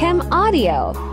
Chem Audio.